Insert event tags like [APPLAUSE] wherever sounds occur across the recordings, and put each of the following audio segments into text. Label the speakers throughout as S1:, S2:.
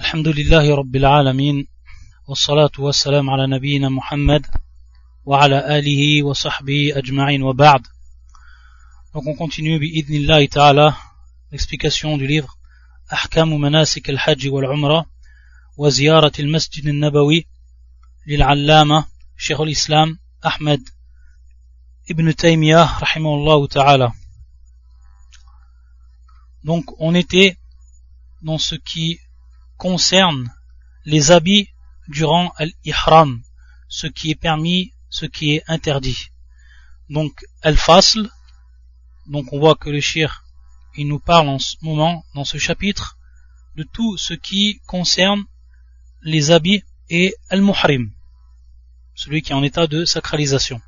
S1: الحمد لله رب العالمين والصلاة والسلام على نبينا محمد وعلى آله وصحبه أجمعين. وبعد Donc on continue بإذن ta'ala l'explication du livre أحكام مناسك الحج والعمرة وزيارة المسجد النبوي للعلامة شيخ الإسلام أحمد ابن تيمية رحمه الله تعالى. Donc on était dans ce qui concerne les habits durant al-ihram, ce qui est permis, ce qui est interdit. Donc al-fasl, donc on voit que le shir, il nous parle en ce moment, dans ce chapitre, de tout ce qui concerne les habits et al-muhrim, celui qui est en état de sacralisation.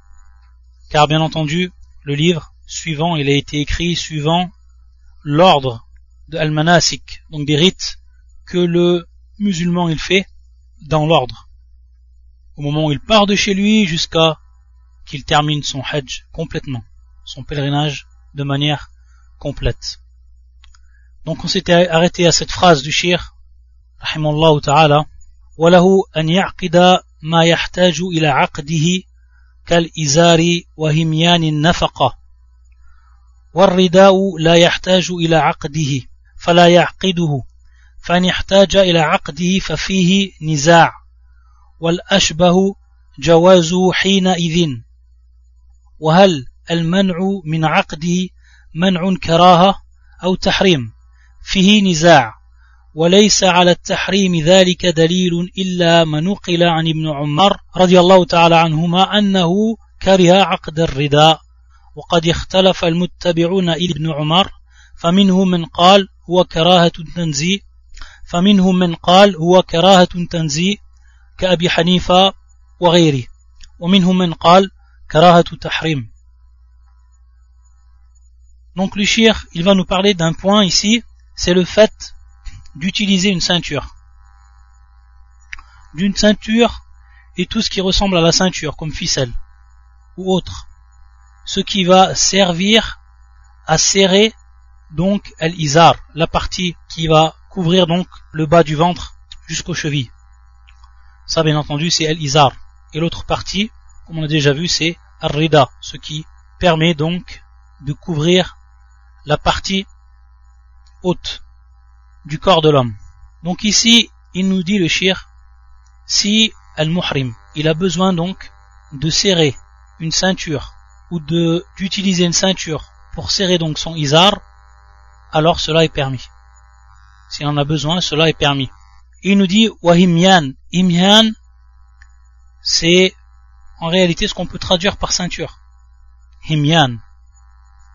S1: Car bien entendu, le livre suivant, il a été écrit suivant l'ordre de al-manasik, donc des rites que le musulman il fait dans l'ordre. Au moment où il part de chez lui jusqu'à qu'il termine son hajj complètement, son pèlerinage de manière complète. Donc on s'était arrêté à cette phrase du shir, rahimallahu ta'ala, وله أن يعقد ما يحتاج إلى عقده كالإزار وهميان النفقة والرداء لا يحتاج إلى عقده فلا يعقده فإن احتاج إلى عقده ففيه نزاع والأشبه جوازه حينئذ. وهل المنع من عقده منع كراهة أو تحريم؟ فيه نزاع. وليس على التحريم ذلك دليل إلا ما نقل عن ابن عمر رضي الله تعالى عنهما أنه كره عقد الرداء وقد اختلف المتبعون إلى ابن عمر فمنهم من قال هو كراهة تنزيه فمنهم من قال هو كراهة تنزيه كأبي حنيفة وغيره ومنهم من قال كراهة تحريم Donc le shir, il va nous parler d'un point ici, c'est le fait d'utiliser une ceinture. D'une ceinture et tout ce qui ressemble à la ceinture, comme ficelle ou autre. Ce qui va servir à serrer donc al-izar, la partie qui va couvrir donc le bas du ventre jusqu'aux chevilles. Ça bien entendu c'est al-izar. Et l'autre partie, comme on a déjà vu, c'est al-rida, ce qui permet donc de couvrir la partie haute du corps de l'homme. Donc ici, il nous dit le shir, si al-muhrim, il a besoin donc de serrer une ceinture ou d'utiliser une ceinture pour serrer donc son izar, alors cela est permis. S'il en a besoin, cela est permis. Il nous dit Wahimyan. Imyan, c'est en réalité ce qu'on peut traduire par ceinture. Himyan.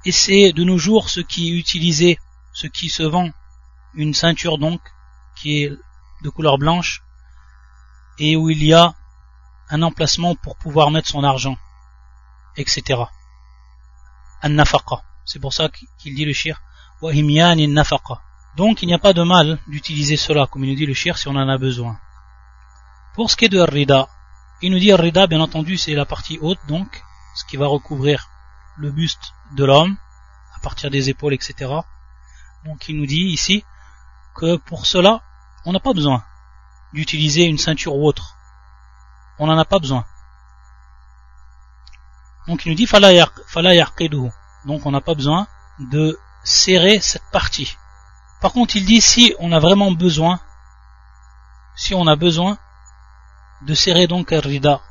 S1: Et c'est de nos jours ce qui est utilisé, ce qui se vend, une ceinture donc, qui est de couleur blanche, et où il y a un emplacement pour pouvoir mettre son argent, etc. An-nafaqa. C'est pour ça qu'il dit le shir. Wahimyan in-nafaqa. Donc il n'y a pas de mal d'utiliser cela, comme il nous dit le shir, si on en a besoin. Pour ce qui est de rida, il nous dit rida, bien entendu, c'est la partie haute, donc, ce qui va recouvrir le buste de l'homme, à partir des épaules, etc. Donc il nous dit ici que pour cela, on n'a pas besoin d'utiliser une ceinture ou autre. On n'en a pas besoin. Donc il nous dit fala Donc on n'a pas besoin de serrer cette partie. Par contre, il dit si on a vraiment besoin, si on a besoin de serrer donc rida,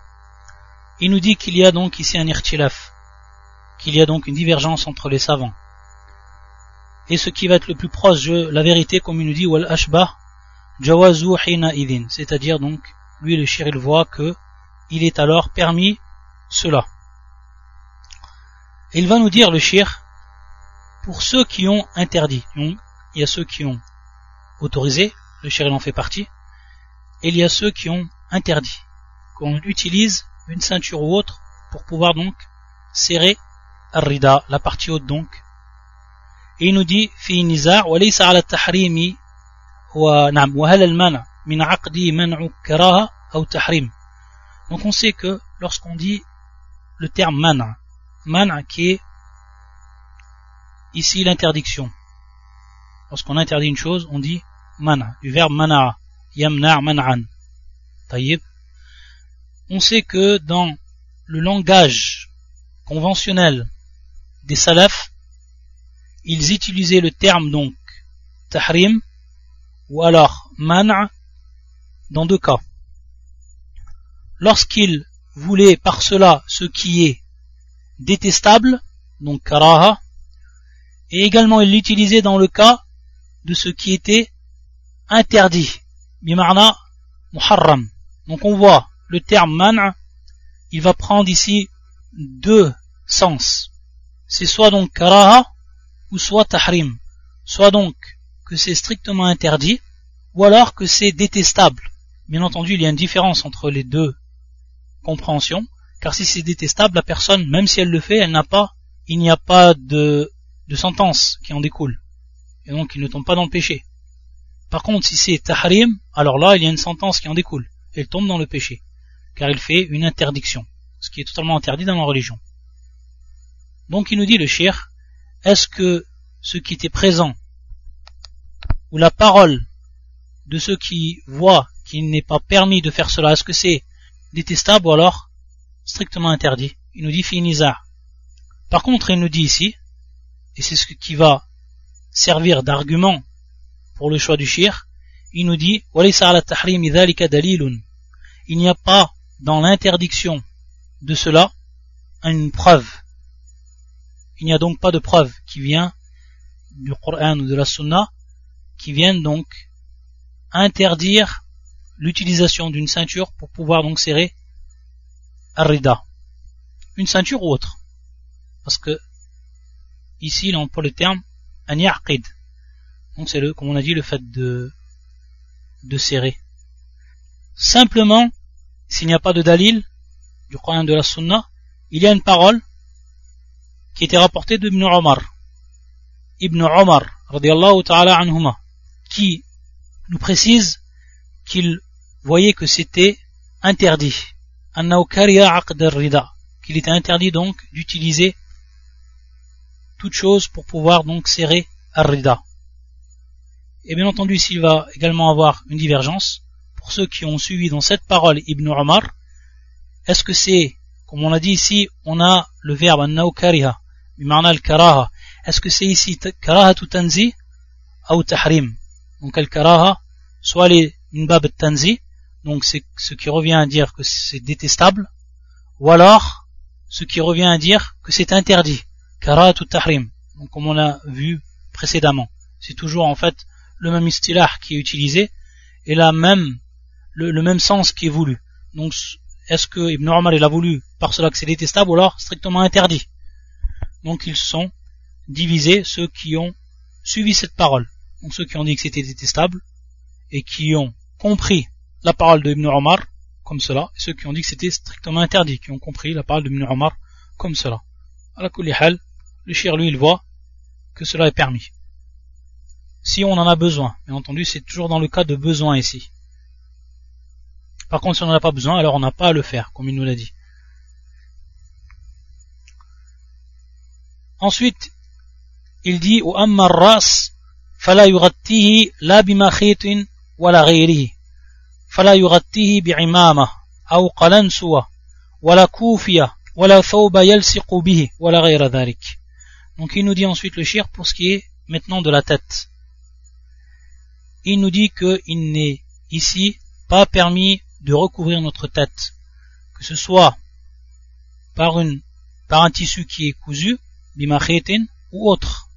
S1: il nous dit qu'il y a donc ici un irtilaf, qu'il y a donc une divergence entre les savants. Et ce qui va être le plus proche de la vérité, comme il nous dit, wal ashbah jawazu hina idin, c'est-à-dire donc, lui le shir il voit que il est alors permis cela. il va nous dire le shir, pour ceux qui ont interdit, il y a ceux qui ont autorisé, le shérif en fait partie, et il y a ceux qui ont interdit, qu'on utilise une ceinture ou autre pour pouvoir donc serrer rida, la partie haute donc. Et il nous dit, fi nizar, wa laysa ala tahrimi, wa na'am, wa hal al-mana, min aqdi man'u karaha, ou tahrim. Donc on sait que lorsqu'on dit le terme mana, mana qui est ici l'interdiction, lorsqu'on interdit une chose, on dit mana, du verbe mana. yamna' man'an. On sait que dans le langage conventionnel des salafs, ils utilisaient le terme donc tahrim ou alors man' dans deux cas. Lorsqu'ils voulaient par cela ce qui est détestable, donc karaha, et également ils l'utilisaient dans le cas de ce qui était interdit, bimarna muharram. Donc on voit le terme man', il va prendre ici deux sens. C'est soit donc karaha ou soit tahrim. Soit donc que c'est strictement interdit, ou alors que c'est détestable. Bien entendu, il y a une différence entre les deux compréhensions, car si c'est détestable, la personne, même si elle le fait, elle n'a pas, il n'y a pas de, de sentence qui en découle. Et donc, il ne tombe pas dans le péché. Par contre, si c'est tahrim, alors là, il y a une sentence qui en découle. Elle tombe dans le péché. Car il fait une interdiction. Ce qui est totalement interdit dans la religion. Donc, il nous dit le shir, est-ce que ce qui était présent, ou la parole de ceux qui voient qu'il n'est pas permis de faire cela, est-ce que c'est détestable ou alors strictement interdit? Il nous dit finizar. Par contre, il nous dit ici, et c'est ce qui va servir d'argument pour le choix du shir, il nous dit il n'y a pas dans l'interdiction de cela une preuve. Il n'y a donc pas de preuve qui vient du Coran ou de la Sunna qui viennent donc interdire l'utilisation d'une ceinture pour pouvoir donc serrer Arrida. Une ceinture ou autre. Parce que ici il emploie le terme Donc c'est le, comme on a dit, le fait de, de serrer. Simplement, s'il n'y a pas de dalil du Coran de la Sunna, il y a une parole qui était rapportée d'Ibn Omar. Ibn Omar, radiallahu ta'ala anhuma, qui nous précise qu'il voyait que c'était interdit. Qu'il était interdit donc d'utiliser toute chose pour pouvoir donc serrer Ar-Rida. Et bien entendu, s'il va également avoir une divergence, pour ceux qui ont suivi dans cette parole Ibn Omar, est-ce que c'est, comme on l'a dit ici, on a le verbe annao kariha, karaha est-ce que c'est ici karaha tanzi ou tahrim? Donc al-karaha, soit les bab tanzi, donc c'est ce qui revient à dire que c'est détestable, ou alors ce qui revient à dire que c'est interdit, karaha ou tahrim, comme on a vu précédemment. C'est toujours en fait le même istilah qui est utilisé et la même, le, même sens qui est voulu. Donc est-ce que Ibn Omar il a voulu par cela que c'est détestable ou alors strictement interdit? Donc ils sont divisés ceux qui ont suivi cette parole donc ceux qui ont dit que c'était détestable et qui ont compris la parole de Ibn Omar comme cela, et ceux qui ont dit que c'était strictement interdit, qui ont compris la parole de Ibn Omar comme cela. À la le cher lui il voit que cela est permis. Si on en a besoin, bien entendu c'est toujours dans le cas de besoin ici. Par contre si on n'en a pas besoin, alors on n'a pas à le faire, comme il nous l'a dit. Ensuite, il dit au ras fala yurattihi la bima khitin wala ghayrihi fala yurattihi bi'imama aw qalansuwa wala kufiya wala thawba yalsiqu bihi wala ghayra dhalik donc il nous dit ensuite le shir pour ce qui est maintenant de la tête. Il nous dit qu'il n'est ici pas permis de recouvrir notre tête. Que ce soit par, un tissu qui est cousu bimachetin ou autre.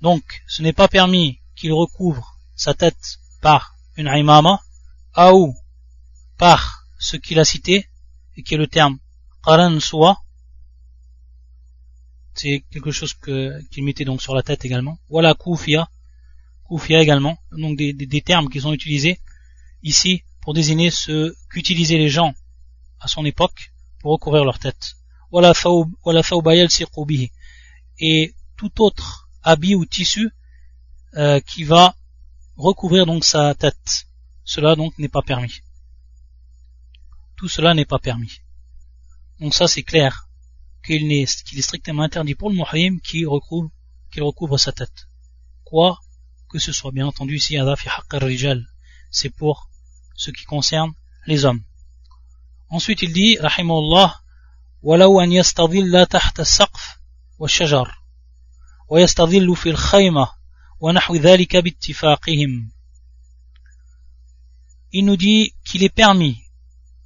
S1: Donc ce n'est pas permis qu'il recouvre sa tête par une imama, ou par ce qu'il a cité, et qui est le terme qaran c'est quelque chose qu'il mettait donc sur la tête également, voilà kufia, kufia également, donc des, termes qui sont utilisés ici pour désigner ce qu'utilisaient les gens à son époque pour recouvrir leur tête. Voilà et tout autre habit ou tissu euh, qui va recouvrir donc sa tête. Cela donc n'est pas permis. Tout cela n'est pas permis. Donc ça c'est clair qu'il est, qu'il est strictement interdit pour le muhrim qui recouvre, qu'il recouvre sa tête. Quoi que ce soit, bien entendu ici, c'est pour ce qui concerne les hommes. Ensuite il dit, rahimahullah, ولو أن يستظل تحت السقف والشجر ويستظل في الخيمة ونحو ذلك باتفاقهم il nous dit qu'il est permis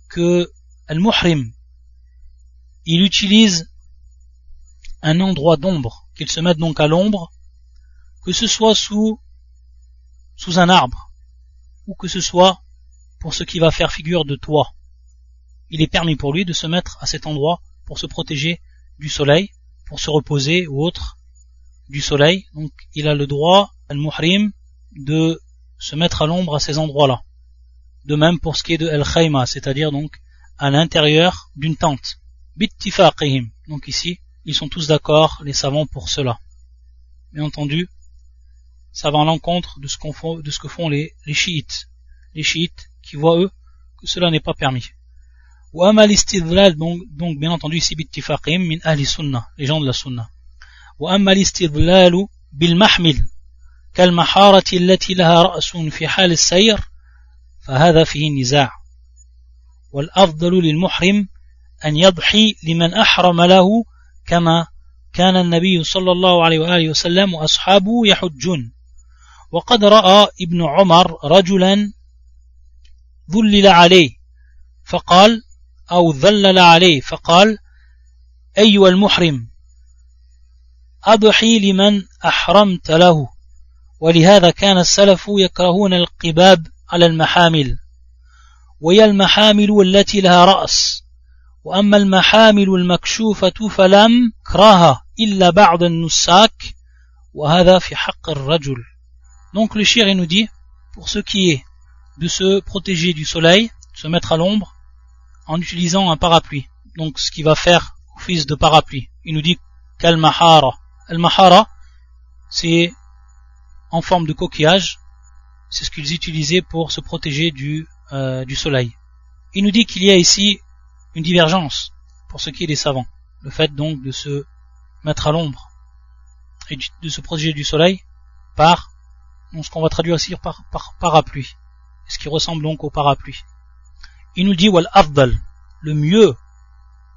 S1: que al-muhrim il utilise un endroit d'ombre, qu'il se mette donc à l'ombre, que ce soit sous sous un arbre ou que ce soit pour ce qui va faire figure de toit. Il est permis pour lui de se mettre à cet endroit pour se protéger du soleil, pour se reposer ou autre du soleil. Donc il a le droit, al-muhrim, de se mettre à l'ombre à ces endroits-là. De même pour ce qui est de al-khayma, c'est-à-dire donc à l'intérieur d'une tente. Bittifaqihim. Donc ici, ils sont tous d'accord, les savants, pour cela. Bien entendu, ça va à l'encontre de ce, de ce que font les, les chiites. Les chiites qui voient eux que cela n'est pas permis. وأما الاستدلال donc, donc bien entendu ici باتفاقهم من أهل السنة les gens de la sunna وأما الاستدلال بالمحمل كالمحارة التي لها رأس في حال السير فهذا فيه نزاع والأفضل للمحرم أن يضحي لمن أحرم له كما كان النبي صلى الله عليه وآله وسلم وأصحابه يحجون. وقد رأى ابن عمر رجلا ظلل عليه فقال أو ذلل عليه فقال أيها المحرم أضحي لمن أحرمت له ولهذا كان السلف يكرهون القباب على المحامل وهي المحامل التي لها رأس. وأما المحامل المكشوفة فلم كراها إلا بعض النساك وهذا في حق الرجل Donc le shir nous dit, pour ce qui est de se protéger du soleil, de se mettre à l'ombre, en utilisant un parapluie. Donc ce qui va faire office de parapluie. Il nous dit qu'al-mahara. Al-mahara, c'est en forme de coquillage. C'est ce qu'ils utilisaient pour se protéger du, euh, du soleil. Il nous dit qu'il y a ici une divergence pour ce qui est des savants. Le fait donc de se mettre à l'ombre et de se protéger du soleil par ce qu'on va traduire ici par, par parapluie. Ce qui ressemble donc au parapluie. Il nous dit wal afdal, le mieux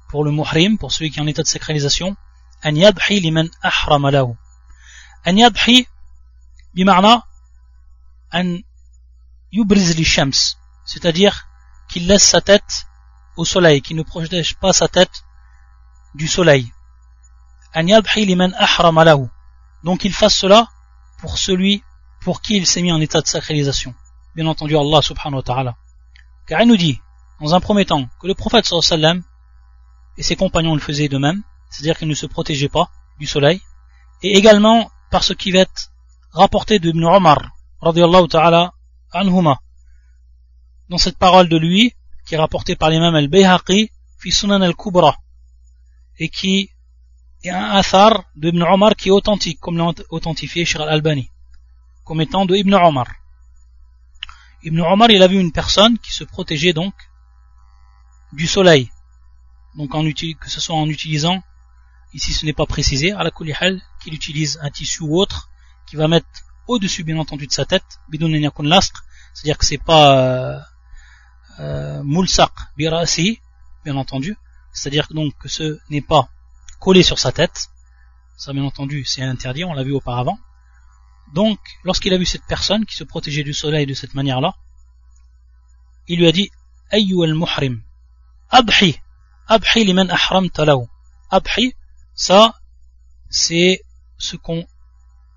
S1: pour le muhrim, pour celui qui est en état de sacralisation, an yadhi liman ahram lahu. An an yubriz li shams, c'est-à-dire qu'il laisse sa tête au soleil, qu'il ne protège pas sa tête du soleil. Donc il fasse cela pour celui pour qui il s'est mis en état de sacralisation. Bien entendu Allah subhanahu wa ta'ala. Car il nous dit dans un premier temps, que le prophète sallam et ses compagnons le faisaient de même, c'est-à-dire qu'ils ne se protégeaient pas du soleil, et également par ce qui va être rapporté de Ibn Omar, ta'ala anhuma, dans cette parole de lui, qui est rapportée par l'imam al-Bayhaqi, fi sunan al-Kubra, et qui est un athar de Ibn Omar qui est authentique, comme l'a authentifié Shir al-Albani, comme étant de Ibn Omar. Ibn Omar, il a vu une personne qui se protégeait donc du soleil. Donc en que ce soit en utilisant, ici ce n'est pas précisé, à la qu'il utilise un tissu ou autre, qui va mettre au-dessus bien entendu de sa tête, c'est-à-dire que c'est pas euh, mulsaq birasi, bien entendu, c'est-à-dire donc que ce n'est pas collé sur sa tête, ça bien entendu c'est interdit, on l'a vu auparavant. Donc lorsqu'il a vu cette personne qui se protégeait du soleil de cette manière-là, il lui a dit Ayyou al-muhrim, Abhi. Abhi liman ahram lahu. Abhi, ça, c'est ce qu'ont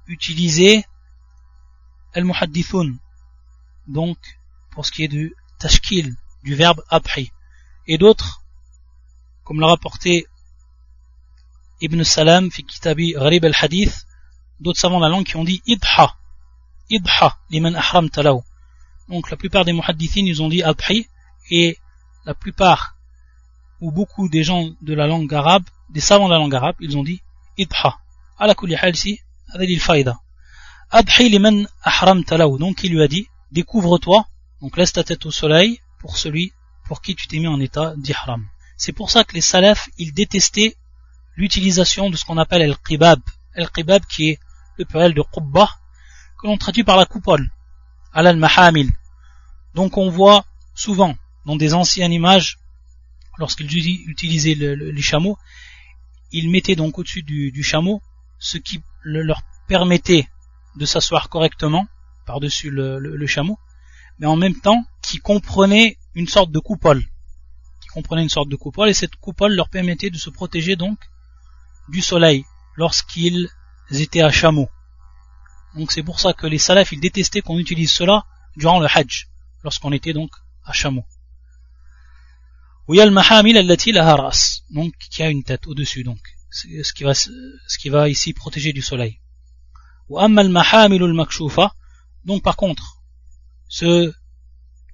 S1: utilisé al-muhaddithun. Donc, pour ce qui est du tashkil, du verbe abhi. Et d'autres, comme l'a rapporté Ibn Salam, fi kitabi al-Hadith, d'autres savants de la langue qui ont dit idha. Idha liman ahram lahu. Donc, la plupart des muhaddithines, ils ont dit abhi, et la plupart où beaucoup des gens de la langue arabe, des savants de la langue arabe, ils ont dit idha. Ala kulli hal faïda. Adhi liman ahram talaw. Donc il lui a dit, découvre-toi, donc laisse ta tête au soleil pour celui pour qui tu t'es mis en état d'ihram. C'est pour ça que les salafs, ils détestaient l'utilisation de ce qu'on appelle el-qibab. El-qibab qui est le pluriel de qubba, que l'on traduit par la coupole. Al-mahamil. Donc on voit souvent, dans des anciennes images, lorsqu'ils utilisaient les chameaux, ils mettaient donc au-dessus du, chameau ce qui leur permettait de s'asseoir correctement par-dessus le, chameau, mais en même temps qui comprenait une sorte de coupole, qui comprenait une sorte de coupole, et cette coupole leur permettait de se protéger donc du soleil lorsqu'ils étaient à chameau. Donc c'est pour ça que les salafs ils détestaient qu'on utilise cela durant le hajj, lorsqu'on était donc à chameau. donc qui a une tête au-dessus donc, ce qui va ce qui va ici protéger du soleil. Donc par contre, ce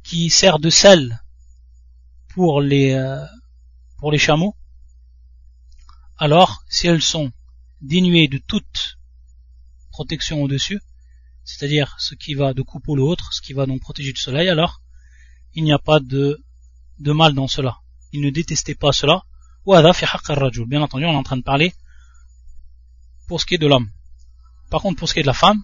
S1: qui sert de sel pour les euh, pour les chameaux, alors si elles sont dénuées de toute protection au-dessus, c'est-à-dire ce qui va de coupeau l'autre, ce qui va donc protéger du soleil, alors il n'y a pas de, de mal dans cela. Il ne détestait pas cela. Bien entendu, on est en train de parler pour ce qui est de l'homme. Par contre, pour ce qui est de la femme,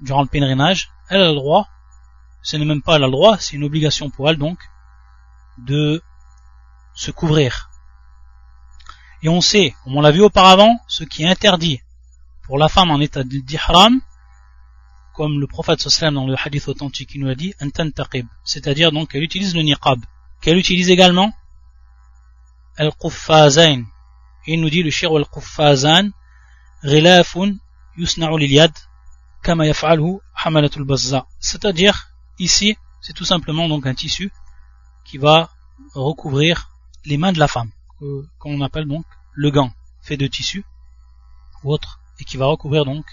S1: durant le pèlerinage, elle a le droit, ce n'est même pas elle a le droit, c'est une obligation pour elle donc, de se couvrir. Et on sait, comme on l'a vu auparavant, ce qui est interdit pour la femme en état d'ihram, comme le prophète sallam dans le hadith authentique nous a dit, c'est-à-dire donc qu'elle utilise le niqab, qu'elle utilise également al-quffazain. Il nous dit le shir al-quffazan, ghilafun yusna'u C'est-à-dire, ici, c'est tout simplement donc un tissu qui va recouvrir les mains de la femme, qu'on appelle donc le gant, fait de tissu ou autre, et qui va recouvrir donc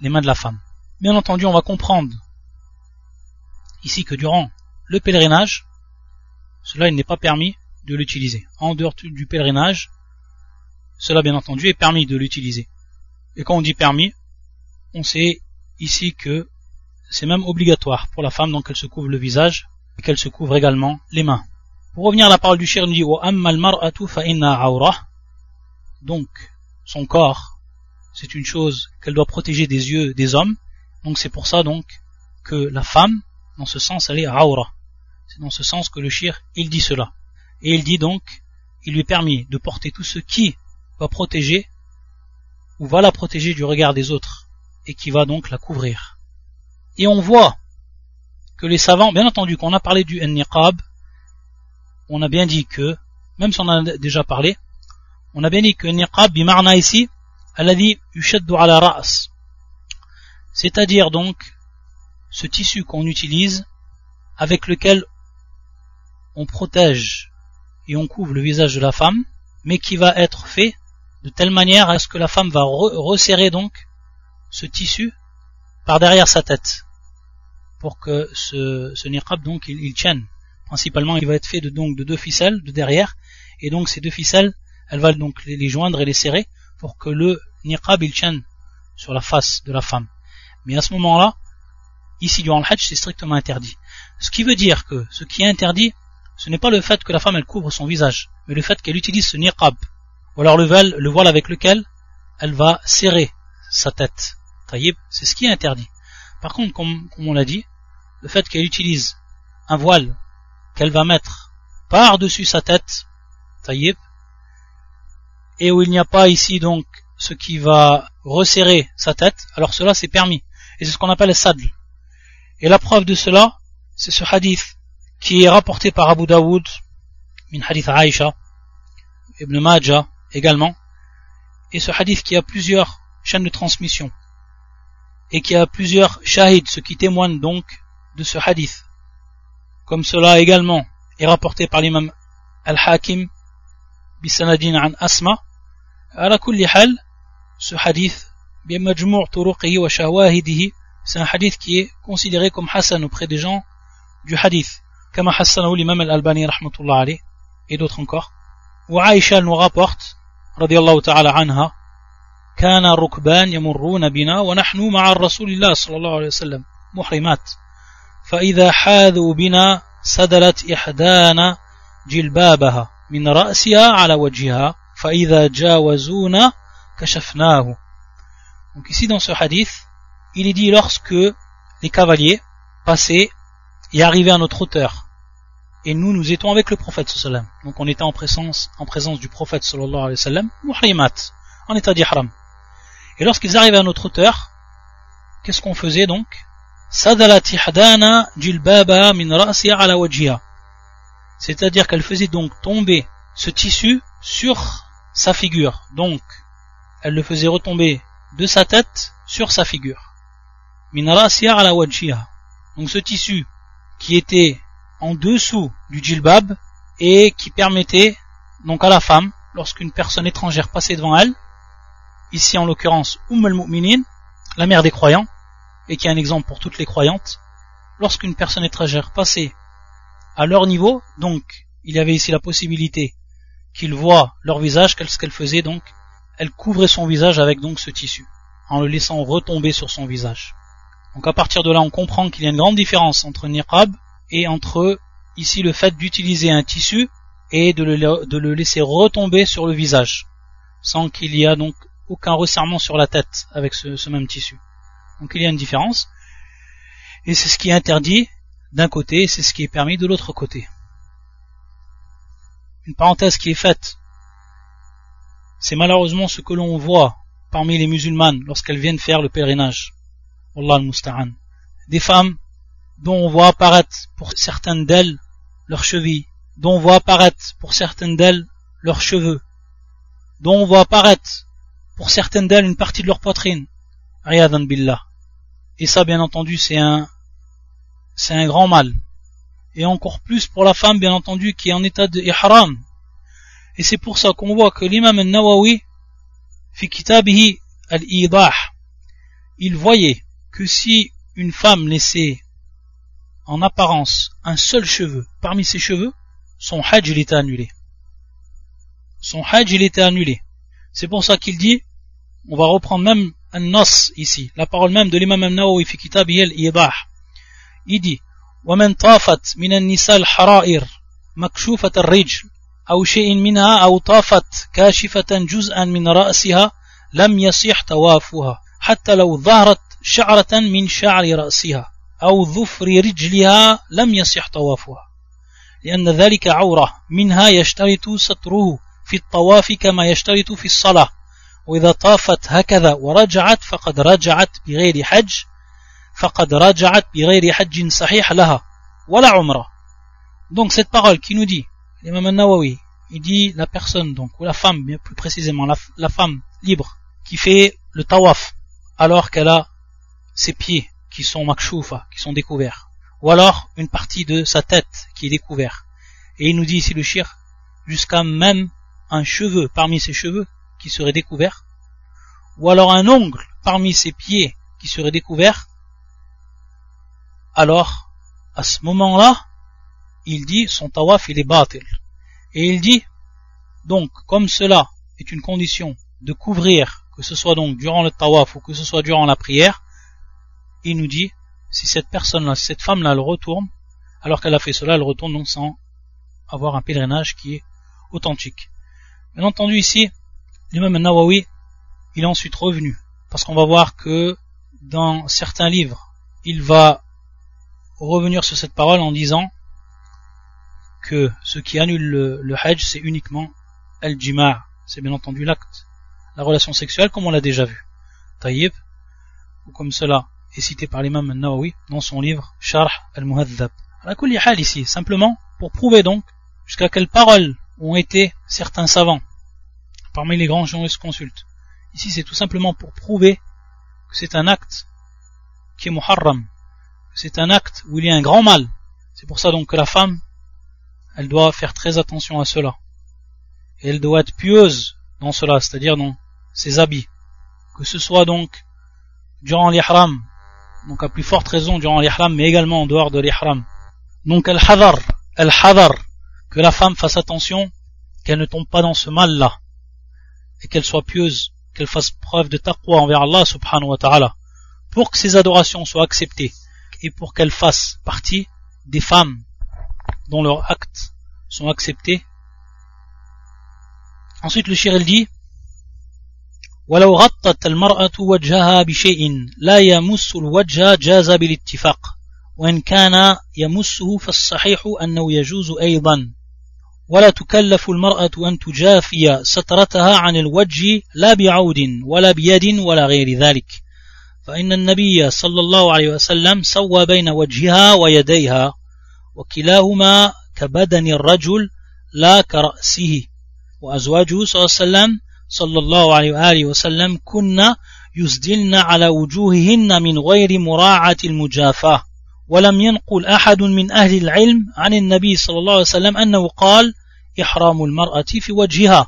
S1: les mains de la femme. Bien entendu, on va comprendre ici que durant le pèlerinage, cela il n'est pas permis de l'utiliser. En dehors du pèlerinage, cela bien entendu est permis de l'utiliser. Et quand on dit permis, on sait ici que c'est même obligatoire pour la femme, donc qu'elle se couvre le visage et qu'elle se couvre également les mains. Pour revenir à la parole du shir, nous dit Donc, son corps, c'est une chose qu'elle doit protéger des yeux des hommes. Donc c'est pour ça donc que la femme, dans ce sens, elle est aura. C'est dans ce sens que le shir, il dit cela. Et il dit donc, il lui est permis de porter tout ce qui va protéger ou va la protéger du regard des autres et qui va donc la couvrir. Et on voit que les savants, bien entendu, qu'on a parlé du niqab, on a bien dit que, même si on en a déjà parlé, on a bien dit que niqab bimarna ici, elle a dit yushaddu ala. C'est-à-dire donc ce tissu qu'on utilise avec lequel on protège et on couvre le visage de la femme, mais qui va être fait de telle manière à ce que la femme va resserrer donc ce tissu par derrière sa tête pour que ce, ce niqab donc il, tienne. Principalement, il va être fait de donc de deux ficelles de derrière et donc ces deux ficelles, elles vont donc les, joindre et les serrer pour que le niqab il tienne sur la face de la femme. Mais à ce moment-là, ici durant le hajj, c'est strictement interdit. Ce qui veut dire que ce qui est interdit, ce n'est pas le fait que la femme elle couvre son visage, mais le fait qu'elle utilise ce niqab, ou alors le voile, le voile avec lequel elle va serrer sa tête. C'est ce qui est interdit. Par contre, comme, on l'a dit, le fait qu'elle utilise un voile qu'elle va mettre par-dessus sa tête, taïb, et où il n'y a pas ici donc ce qui va resserrer sa tête, alors cela c'est permis. Et c'est ce qu'on appelle le sadl. Et la preuve de cela, c'est ce hadith qui est rapporté par Abu Daoud, min hadith Aisha, Ibn Majah également, et ce hadith qui a plusieurs chaînes de transmission, et qui a plusieurs shahid, ce qui témoigne donc de ce hadith. Comme cela également est rapporté par l'imam Al-Hakim bisanadin an Asma. ala kulli hal, ce hadith, bien majmour turuqihi wa shawahidihi, c'est un hadith qui est considéré comme hassan auprès des gens du hadith, comme hassanahu l'imam Al-Albani rahmatullah alayh, et d'autres encore. Ou Aisha nous rapporte, radiallahu ta'ala anha, كان الركبان يمرون بنا ونحن مع الرسول الله صلى الله عليه وسلم محرمات فإذا حاذوا بنا سدلت إحدانا جلبابها من رأسها على وجهها فإذا جاوزونا كشفناه Donc ici dans ce hadith, il est dit lorsque les cavaliers passaient et arrivaient à notre hauteur. Et nous, nous étions avec le prophète sallam. Donc on était en présence, en présence du prophète sallallahu alayhi wa sallam, muhrimat, en état d'ihram. Et lorsqu'ils arrivaient à notre hauteur, qu'est-ce qu'on faisait donc? C'est-à-dire qu'elle faisait donc tomber ce tissu sur sa figure. Donc, elle le faisait retomber de sa tête sur sa figure. Donc ce tissu qui était en dessous du djilbab et qui permettait donc à la femme, lorsqu'une personne étrangère passait devant elle, ici en l'occurrence Umm al-Mu'minin, la mère des croyants, et qui est un exemple pour toutes les croyantes, lorsqu'une personne étrangère passait à leur niveau, donc il y avait ici la possibilité qu'ils voient leur visage, qu'est-ce qu'elle faisait donc Elle couvrait son visage avec donc ce tissu, en le laissant retomber sur son visage. Donc à partir de là, on comprend qu'il y a une grande différence entre niqab et entre ici le fait d'utiliser un tissu et de le, de le laisser retomber sur le visage, sans qu'il y a donc aucun resserrement sur la tête avec ce même tissu. Donc il y a une différence. Et c'est ce qui est interdit d'un côté, c'est ce qui est permis de l'autre côté. Une parenthèse qui est faite, c'est malheureusement ce que l'on voit parmi les musulmanes lorsqu'elles viennent faire le pèlerinage. Allah al Des femmes dont on voit apparaître pour certaines d'elles leurs chevilles, dont on voit apparaître pour certaines d'elles leurs cheveux, dont on voit apparaître pour certaines d'elles une partie de leur poitrine. Riyadan billah. Et ça, bien entendu, c'est un, c'est un grand mal. Et encore plus pour la femme, bien entendu, qui est en état de ihram. Et c'est pour ça qu'on voit que l'imam al-Nawawi, fi kitabihi al-idah, il voyait que si une femme laissait en apparence un seul cheveu parmi ses cheveux, son hajj il était annulé. Son hajj il était annulé. C'est pour ça qu'il dit, on va reprendre même النص ici. La parole même de l'imam النووي في كتابه الإيضاح il dit ومن طافت من النساء الحرائر مكشوفة الرجل أو شيء منها أو طافت كاشفة جزءا من رأسها لم يصح توافها حتى لو ظهرت شعرة من شعر رأسها أو ظفر رجلها لم يصح طوافها. لأن ذلك عورة منها يشترط ستره في الطواف كما يشترط في الصلاة وإذا طافت هكذا ورجعت فقد رجعت بغير حج فقد رجعت بغير حج صحيح لها ولا عمره donc cette parole qui nous dit l'imam al-Nawawi il dit la personne donc ou la femme bien plus précisément la, la femme libre qui fait le tawaf alors qu'elle a ses pieds qui sont makshoufa qui sont découverts ou alors une partie de sa tête qui est découverte et il nous dit ici le shir jusqu'à même un cheveu parmi ses cheveux qui serait découvert, ou alors un ongle parmi ses pieds qui serait découvert, alors, à ce moment-là, il dit son tawaf il est batil. Et il dit, donc, comme cela est une condition de couvrir, que ce soit donc durant le tawaf ou que ce soit durant la prière, il nous dit, si cette personne-là, cette femme-là, elle retourne, alors qu'elle a fait cela, elle retourne donc sans avoir un pèlerinage qui est authentique. Bien entendu ici, l'imam Nawawi, il est ensuite revenu, parce qu'on va voir que dans certains livres, il va revenir sur cette parole en disant que ce qui annule le, hajj, c'est uniquement al-jima', c'est bien entendu l'acte, la relation sexuelle, comme on l'a déjà vu. Taïb, ou comme cela est cité par l'imam Nawawi dans son livre Sharh al-Muhadhab. La ici, simplement pour prouver donc jusqu'à quelles paroles ont été certains savants parmi les grands consultent. Ici, c'est tout simplement pour prouver que c'est un acte qui est muharram, c'est un acte où il y a un grand mal. C'est pour ça donc que la femme, elle doit faire très attention à cela. Et elle doit être pieuse dans cela, c'est-à-dire dans ses habits. Que ce soit donc durant l'ihram, donc à plus forte raison durant l'ihram, mais également en dehors de l'ihram. Donc al-hadar, al-hadar, que la femme fasse attention qu'elle ne tombe pas dans ce mal-là et qu'elle soit pieuse, qu'elle fasse preuve de taqwa envers Allah subhanahu wa ta'ala pour que ses adorations soient acceptées et pour qu'elle fasse partie des femmes dont leurs actes sont acceptés. Ensuite le shir dit ولو غطت المرأة وجهها بشيء لا يمس الوجه جاز بالاتفاق وإن كان يمسه فالصحيح أنه يجوز أيضا ولا تكلف المرأة أن تجافي سترتها عن الوجه لا بعود ولا بيد ولا غير ذلك. فإن النبي صلى الله عليه وسلم سوى بين وجهها ويديها وكلاهما كبدن الرجل لا كرأسه. وأزواجه صلى الله عليه وسلم صلى الله عليه وآله وسلم كنا يسدلن على وجوههن من غير مراعاة المجافاة. ولم ينقل أحد من أهل العلم عن النبي صلى الله عليه وسلم أنه قال إحرام المرأة في وجهها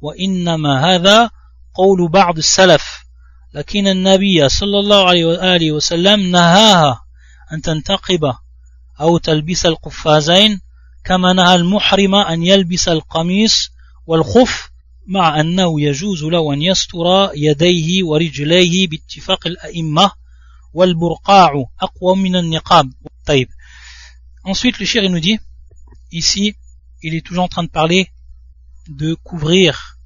S1: وإنما هذا قول بعض السلف لكن النبي صلى الله عليه وآله وسلم نهاها أن تنتقب أو تلبس القفازين كما نهى المحرم أن يلبس القميص والخف مع أنه يجوز له أن يستر يديه ورجليه باتفاق الأئمة Ensuite, le shir nous dit, ici, il est toujours en train de parler de couvrir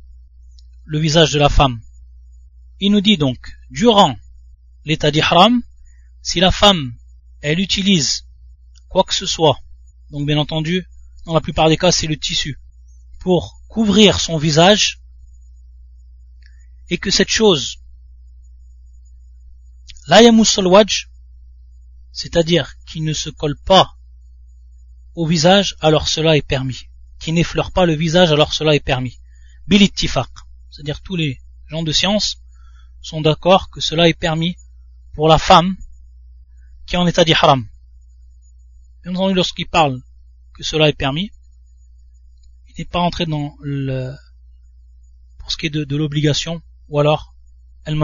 S1: le visage de la femme. Il nous dit donc, durant l'état d'ihram, si la femme, elle utilise quoi que ce soit, donc bien entendu, dans la plupart des cas, c'est le tissu, pour couvrir son visage, et que cette chose La c'est-à-dire qui ne se colle pas au visage, alors cela est permis. Qui n'effleure pas le visage, alors cela est permis. Bilittifaq, c'est-à-dire tous les gens de science sont d'accord que cela est permis pour la femme qui est en état d'ihram. Bien entendu, lorsqu'il parle que cela est permis, il n'est pas entré dans le, pour ce qui est de, l'obligation, ou alors, el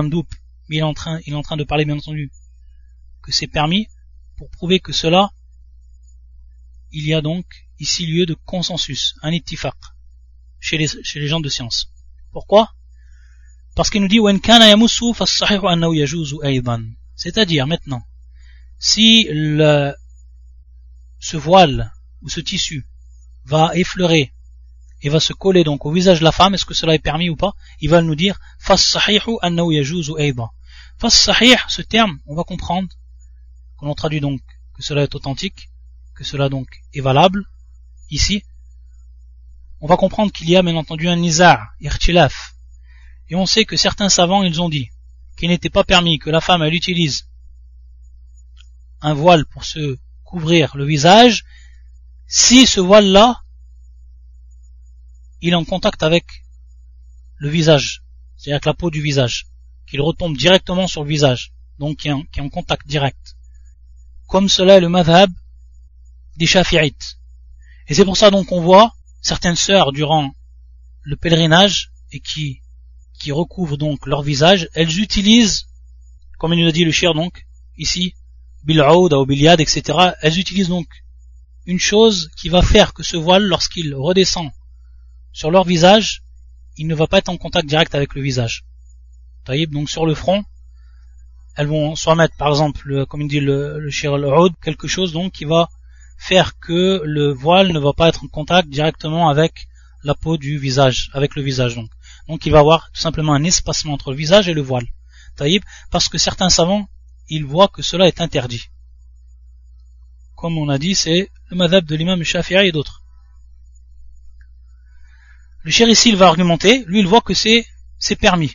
S1: mais il est en train, il est en train de parler bien entendu que c'est permis pour prouver que cela, il y a donc ici lieu de consensus, un ittifaq, chez les, chez les gens de science. Pourquoi? Parce qu'il nous dit c'est-à-dire maintenant, si le, ce voile ou ce tissu va effleurer et va se coller donc au visage de la femme, est-ce que cela est permis ou pas? Il va nous dire Fas sahih, ce terme, on va comprendre, qu'on traduit donc que cela est authentique, que cela donc est valable, ici, on va comprendre qu'il y a bien entendu un nizar, irtilaf, et on sait que certains savants, ils ont dit qu'il n'était pas permis que la femme, elle utilise un voile pour se couvrir le visage, si ce voile-là, il est en contact avec le visage, c'est-à-dire avec la peau du visage qu'il retombe directement sur le visage, donc qui est en, contact direct. Comme cela est le madhab des shafi'ites. Et c'est pour ça donc qu'on voit certaines sœurs durant le pèlerinage et qui, qui recouvrent donc leur visage, elles utilisent, comme il nous a dit le shir donc, ici, bil'aoud ou bilyad, etc., elles utilisent donc une chose qui va faire que ce voile, lorsqu'il redescend sur leur visage, il ne va pas être en contact direct avec le visage donc sur le front, elles vont soit mettre par exemple, comme il dit le, le quelque chose donc qui va faire que le voile ne va pas être en contact directement avec la peau du visage, avec le visage donc. Donc il va avoir tout simplement un espacement entre le visage et le voile. Taïb, parce que certains savants, ils voient que cela est interdit. Comme on a dit, c'est le madhab de l'imam Shafi'i et d'autres. Le cher ici, il va argumenter, lui il voit que c'est permis.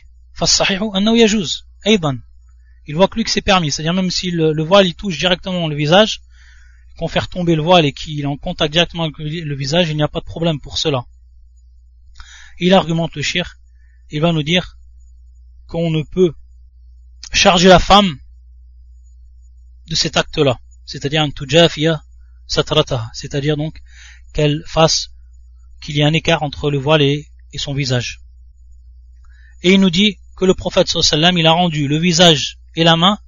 S1: Il voit que lui que c'est permis, c'est-à-dire même si le, voile il touche directement le visage, qu'on fait tomber le voile et qu'il est en contact directement avec le, visage, il n'y a pas de problème pour cela. Il argumente le shir, il va nous dire qu'on ne peut charger la femme de cet acte-là, c'est-à-dire un tujafiya satrata, c'est-à-dire donc qu'elle fasse qu'il y ait un écart entre le voile et son visage. Et il nous dit que le prophète sallam il a rendu le visage et la main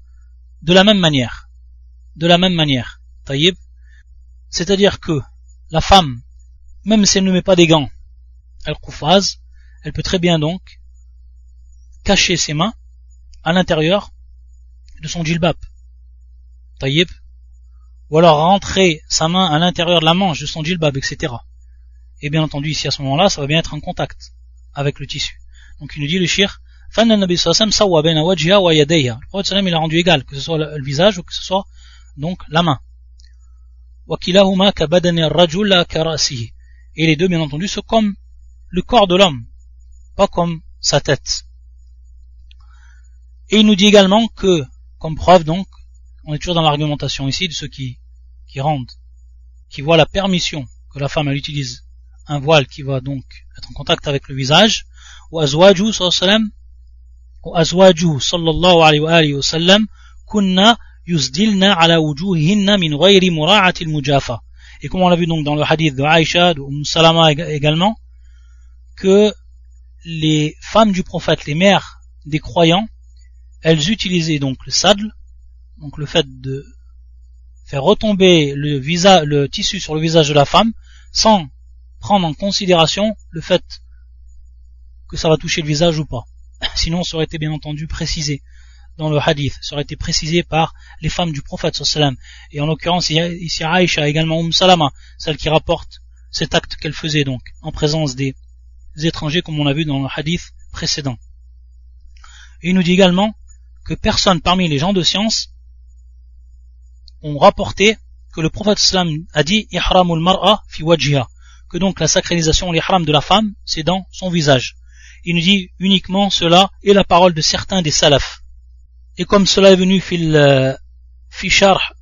S1: de la même manière. De la même manière. Taïb. c'est-à-dire que la femme, même si elle ne met pas des gants, elle koufaz, elle peut très bien donc cacher ses mains à l'intérieur de son djilbab. Taïb. Ou alors rentrer sa main à l'intérieur de la manche de son djilbab, etc. Et bien entendu, ici à ce moment-là, ça va bien être en contact avec le tissu. Donc il nous dit le shir, le prophète il a rendu égal, que ce soit le visage ou que ce soit donc la main. Et les deux, bien entendu, sont comme le corps de l'homme, pas comme sa tête. Et il nous dit également que, comme preuve donc, on est toujours dans l'argumentation ici de ceux qui, rendent, qui voient la permission que la femme elle utilise un voile qui va donc être en contact avec le visage, sallam, Et comme on l'a vu donc dans le hadith de Aïcha, de Umm Salama également, que les femmes du prophète, les mères des croyants, elles utilisaient donc le sadl, donc le fait de faire retomber le tissu sur le visage de la femme, sans prendre en considération le fait que ça va toucher le visage ou pas. Sinon, ça aurait été bien entendu précisé dans le hadith, ça aurait été précisé par les femmes du prophète sallam. Et en l'occurrence, ici Aïcha, également Umm Salama, celle qui rapporte cet acte qu'elle faisait donc, en présence des étrangers, comme on a vu dans le hadith précédent. Il nous dit également que personne parmi les gens de science ont rapporté que le prophète sallam a dit ihramul mar'a fi wajhiha que donc la sacralisation, l'ihram de la femme, c'est dans son visage. Il nous dit uniquement cela est la parole de certains des salafs. Et comme cela est venu fil, euh, fi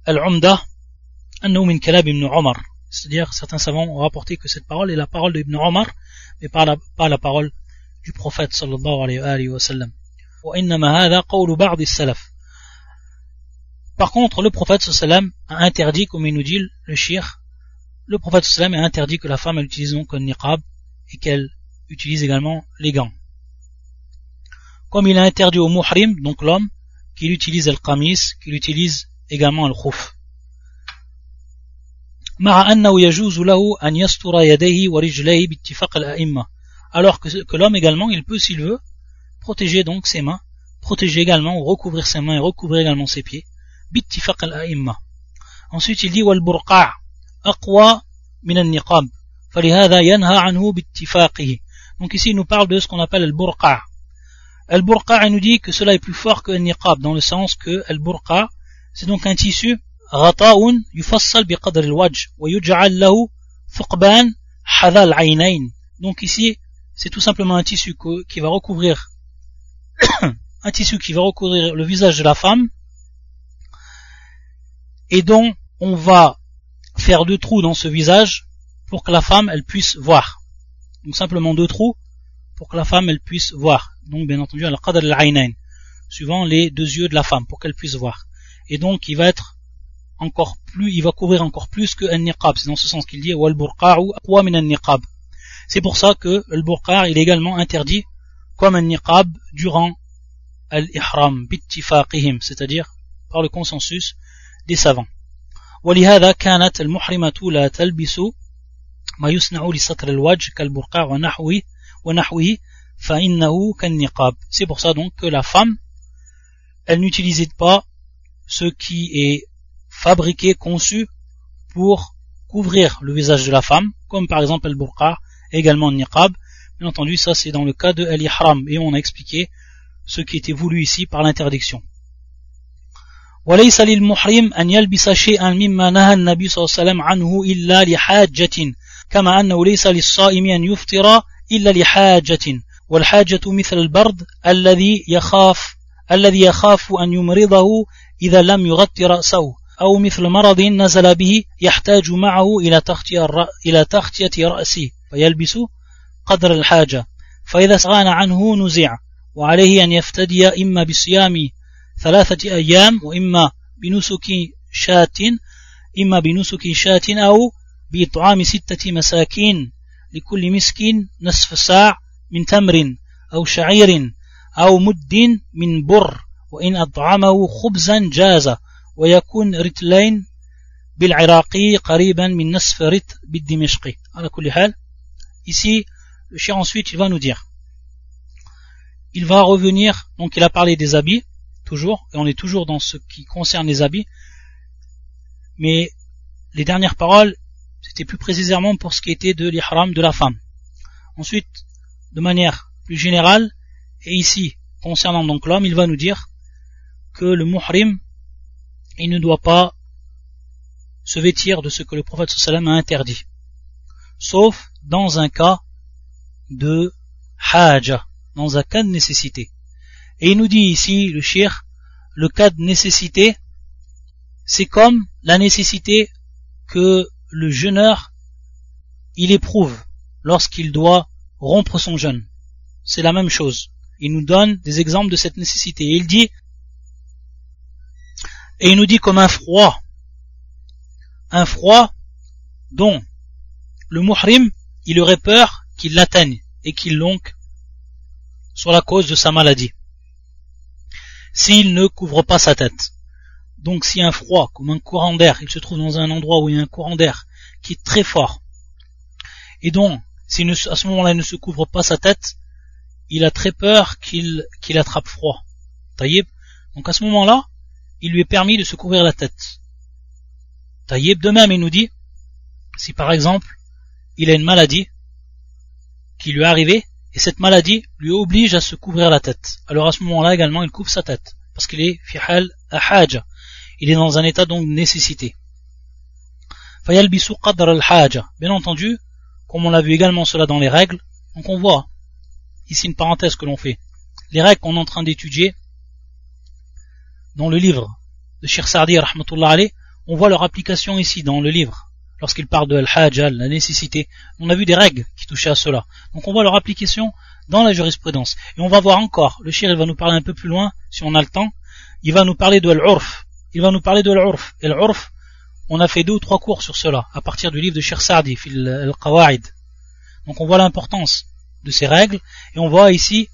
S1: al-umda, min kalab ibn Omar. C'est-à-dire, certains savants ont rapporté que cette parole est la parole d'Ibn Omar, mais pas la, pas la parole du prophète sallallahu alayhi wa sallam. Par contre, le prophète sallam a interdit, comme il nous dit le shir, le prophète sallam a interdit que la femme utilise donc un niqab et qu'elle utilise également les gants. Comme il a interdit au muhrim, donc l'homme, qu'il utilise le qamis, qu'il utilise également le khuf. alors que, que l'homme également il peut s'il veut protéger donc ses mains protéger également ou recouvrir ses mains et recouvrir également ses pieds ensuite il dit wal burqa' أقوى من النقاب فلهذا ينهى عنه باتفاقه donc ici il nous parle de ce qu'on appelle le burqa le burqa il nous dit que cela est plus fort que le niqab dans le sens que le burqa c'est donc un tissu غطاء يفصل بقدر الوجه ويجعل له ثقبان حذا العينين donc ici c'est tout simplement un tissu qui va recouvrir [COUGHS] un tissu qui va recouvrir le visage de la femme et dont on va faire deux trous dans ce visage pour que la femme elle puisse voir. Donc simplement deux trous pour que la femme elle puisse voir. Donc bien entendu al qadr al suivant les deux yeux de la femme pour qu'elle puisse voir. Et donc il va être encore plus, il va couvrir encore plus que un niqab. C'est dans ce sens qu'il dit wal burqa'u aqwa min niqab. C'est pour ça que le burqa' il est également interdit comme un niqab durant al-ihram bittifaqihim, c'est-à-dire par le consensus des savants. ولهذا كانت المحرمة لا تلبس ما يصنع لستر الوجه كالبرقع ونحوه ونحوه فإنه كالنقاب c'est pour ça donc que la femme elle n'utilisait pas ce qui est fabriqué conçu pour couvrir le visage de la femme comme par exemple le burqa également le niqab bien entendu ça c'est dans le cas de al-ihram et on a expliqué ce qui était voulu ici par l'interdiction وليس للمحرم أن يلبس شيئا مما نهى النبي صلى الله عليه وسلم عنه إلا لحاجة كما أنه ليس للصائم أن يفطر إلا لحاجة والحاجة مثل البرد الذي يخاف الذي يخاف أن يمرضه إذا لم يغطي رأسه أو مثل مرض نزل به يحتاج معه إلى تغطية إلى تغطية رأسه فيلبس قدر الحاجة. فإذا استغان عنه نزع وعليه أن يفتدي إما بصيام ثلاثة أيام وإما بنسك شاة إما بنسك شاة أو بإطعام ستة مساكين لكل مسكين نصف ساع من تمر أو شعير أو مد من بر وإن أطعمه خبزا جاز ويكون رتلين بالعراقي قريبا من نصف رت بالدمشقي على كل حال ici le cher ensuite il va nous dire il va revenir donc il a parlé des habits toujours et on est toujours dans ce qui concerne les habits mais les dernières paroles c'était plus précisément pour ce qui était de l'ihram de la femme ensuite de manière plus générale et ici concernant donc l'homme il va nous dire que le muhrim il ne doit pas se vêtir de ce que le prophète sallam a interdit. Sauf dans un cas de haja, dans un cas de nécessité. Et il nous dit ici, le shir, le cas de nécessité, c'est comme la nécessité que le jeûneur, il éprouve lorsqu'il doit rompre son jeûne. C'est la même chose. Il nous donne des exemples de cette nécessité. Il dit, et il nous dit comme un froid un froid dont le muhrim, il aurait peur qu'il l'atteigne et qu'il l'onque sur la cause de sa maladie. S'il ne couvre pas sa tête. Donc si un froid, comme un courant d'air, il se trouve dans un endroit où il y a un courant d'air qui est très fort, et donc, s'il ne, à ce moment-là il ne se couvre pas sa tête, il a très peur qu'il attrape froid. Donc à ce moment-là, il lui est permis de se couvrir la tête. Taïb, de même, il nous dit, si par exemple, il a une maladie qui lui est arrivée, et cette maladie lui oblige à se couvrir la tête. Alors à ce moment-là également, il couvre sa tête, parce qu'il est fihal haja. Il est dans un état donc de nécessité. Bien entendu, comme on l'a vu également cela dans les règles, donc on voit ici une parenthèse que l'on fait. Les règles qu'on est en train d'étudier dans le livre de Shir Sardi rahmatullah on voit leur application ici dans le livre, lorsqu'il parle de al-hajj, la nécessité. On a vu des règles qui touchaient à cela. Donc on voit leur application dans la jurisprudence. Et on va voir encore, le shir il va nous parler un peu plus loin, si on a le temps, il va nous parler de l'urf. Il va nous parler de l'urf. Et l'urf, on a fait deux ou trois cours sur cela, à partir du livre de Shir Sa'di, al-Qawaid. Donc on voit l'importance de ces règles, et on voit ici,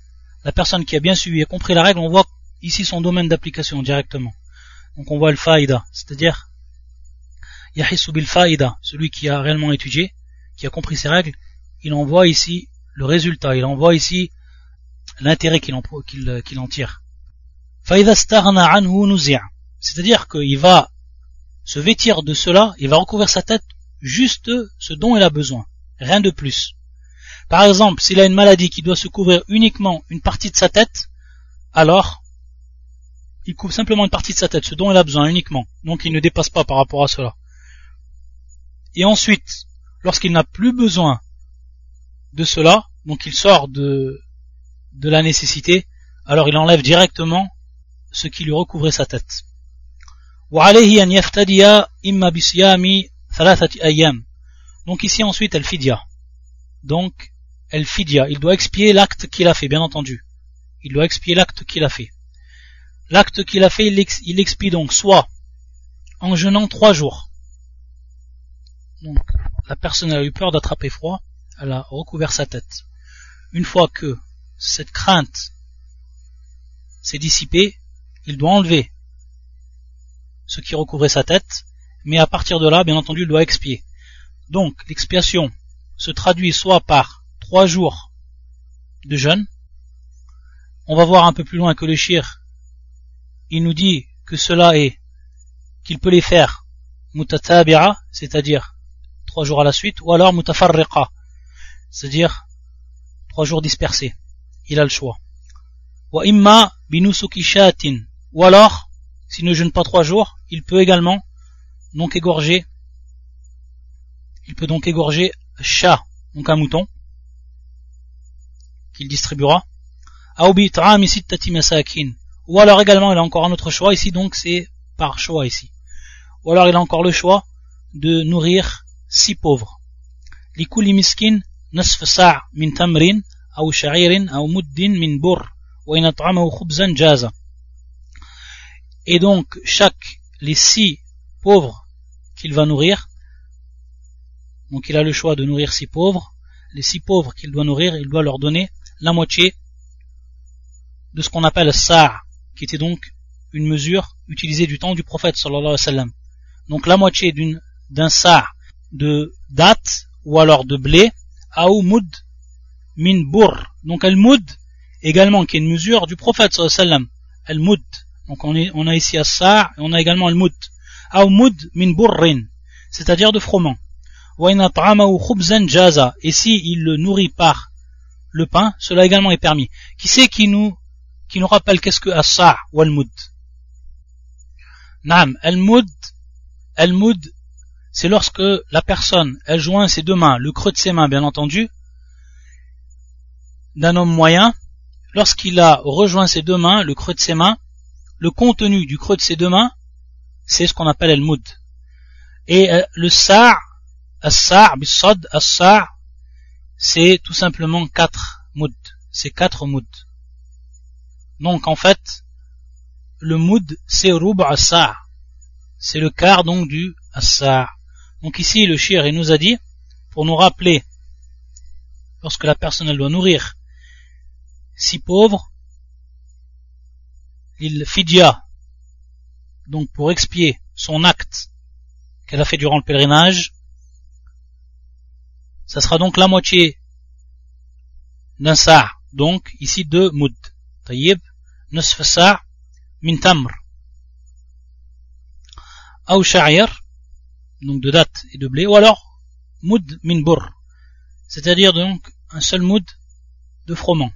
S1: la personne qui a bien suivi et compris la règle, on voit ici son domaine d'application directement. Donc on voit le faïda, c'est-à-dire celui qui a réellement étudié, qui a compris ces règles, il en voit ici le résultat, il en voit ici l'intérêt qu'il en, tire. C'est-à-dire qu'il va se vêtir de cela, il va recouvrir sa tête juste ce dont il a besoin, rien de plus. Par exemple, s'il a une maladie qui doit se couvrir uniquement une partie de sa tête, alors il couvre simplement une partie de sa tête, ce dont il a besoin uniquement. Donc il ne dépasse pas par rapport à cela. Et ensuite, lorsqu'il n'a plus besoin de cela, donc il sort de, de la nécessité, alors il enlève directement ce qui lui recouvrait sa tête. Donc ici ensuite elle fidia. Donc elle fidia. Il doit expier l'acte qu'il a fait, bien entendu. Il doit expier l'acte qu'il a fait. L'acte qu'il a fait, il expie donc soit en jeûnant trois jours, donc, la personne a eu peur d'attraper froid, elle a recouvert sa tête. Une fois que cette crainte s'est dissipée, il doit enlever ce qui recouvrait sa tête, mais à partir de là, bien entendu, il doit expier. Donc, l'expiation se traduit soit par trois jours de jeûne. On va voir un peu plus loin que le shir, il nous dit que cela est, qu'il peut les faire mutatabi'a, c'est-à-dire trois jours à la suite, ou alors mutafarriqa, c'est-à-dire trois jours dispersés. Il a le choix. Ou alors, s'il ne jeûne pas trois jours, il peut également donc égorger, il peut donc égorger chat, donc un mouton, qu'il distribuera. Ou alors également, il a encore un autre choix ici, donc c'est par choix ici. Ou alors il a encore le choix de nourrir six pauvres. لكل مسكين نصف صاع من تمر أو شعير أو مد من بر وإن أطعمه خبزا جاز et donc, chaque, les six pauvres qu'il va nourrir, donc il a le choix de nourrir six pauvres, les six pauvres qu'il doit nourrir, il doit leur donner la moitié de ce qu'on appelle sa' qui était donc une mesure utilisée du temps du prophète sallallahu alayhi wa sallam. donc la moitié d'un sa' de date ou alors de blé, ou moud min bour. Donc al-moud également qui est une mesure du prophète sallam. Al-moud. Donc on, est, on a ici as-sa' et on a également al-moud. Ou moud min burrin, c'est-à-dire de froment. Et si il le nourrit par le pain, cela également est permis. Qui c'est qui nous, qui nous rappelle qu'est-ce que as-sa' ou al-moud Naam, al-moud, al-moud, c'est lorsque la personne, elle joint ses deux mains, le creux de ses mains bien entendu, d'un homme moyen, lorsqu'il a rejoint ses deux mains, le creux de ses mains, le contenu du creux de ses deux mains, c'est ce qu'on appelle al-moud. Et euh, le sa' as-sa' bisad as-sa' c'est tout simplement quatre moud. C'est quatre moud. Donc en fait, le moud c'est rub as C'est le quart donc du as Donc ici le shir il nous a dit pour nous rappeler lorsque la personne doit nourrir si pauvre il fidya donc pour expier son acte qu'elle a fait durant le pèlerinage ça sera donc la moitié d'un sa' donc ici deux moud tayyib نصف sa' min tamr ou sha'ir donc de date et de blé ou alors moud min bur c'est-à-dire donc un seul moud de froment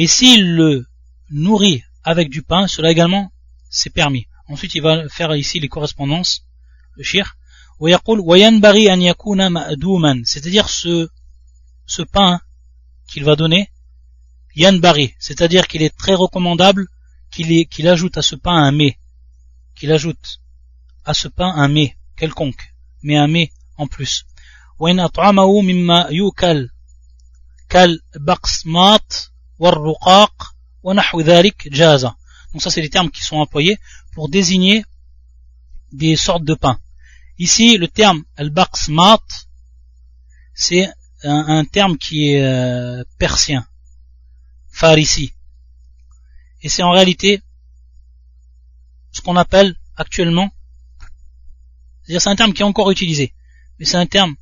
S1: et s'il le nourrit avec du pain, cela également c'est permis. Ensuite, il va faire ici les correspondances, le shir. C'est-à-dire ce, ce pain qu'il va donner, yanbari, c'est-à-dire qu'il est très recommandable qu'il qu'il ajoute à ce pain un mets, qu'il ajoute à ce pain un mets quelconque, mais un mets en plus. kal donc ça c'est les termes qui sont employés pour désigner des sortes de pain. Ici le terme al-baqsmat c'est un, terme qui est euh, persien, farisi. Et c'est en réalité ce qu'on appelle actuellement, c'est-à-dire c'est un terme qui est encore utilisé, mais c'est un terme